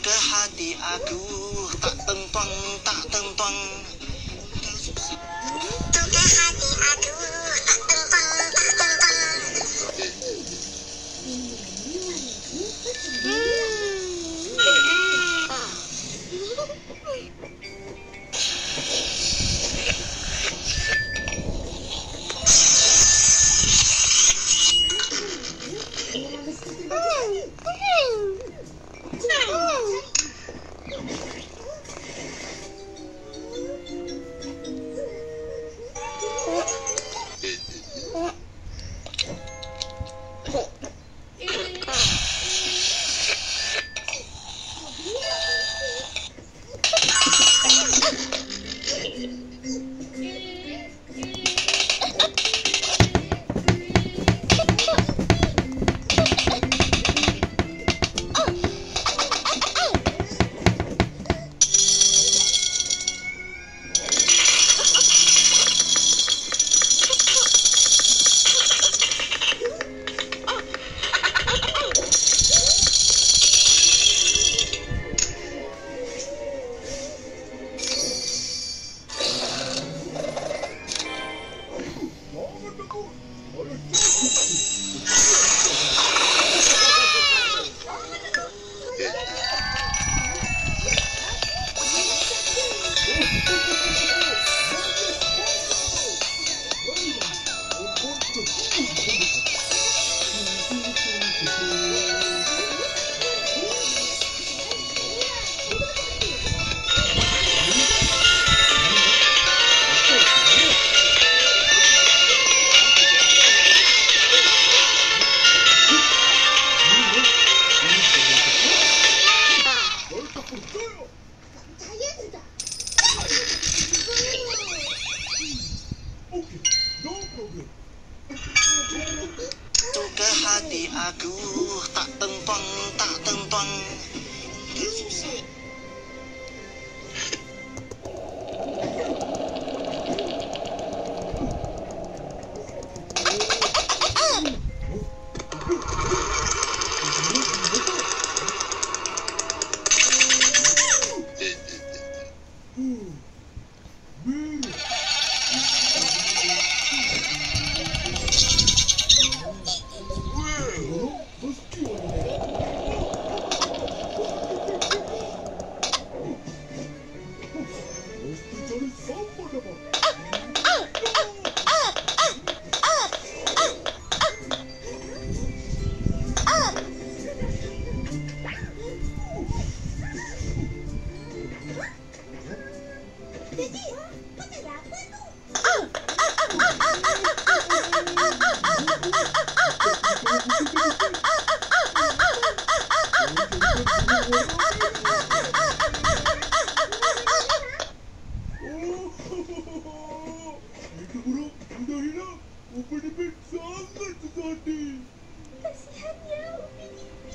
ke hati aku tak tempang Tukar hati aku tak tak Tukar hati aku tak tempang tak tempang itu burung udah hilang Upin Ipin sangat sedih Kasihan ya Upin Ipin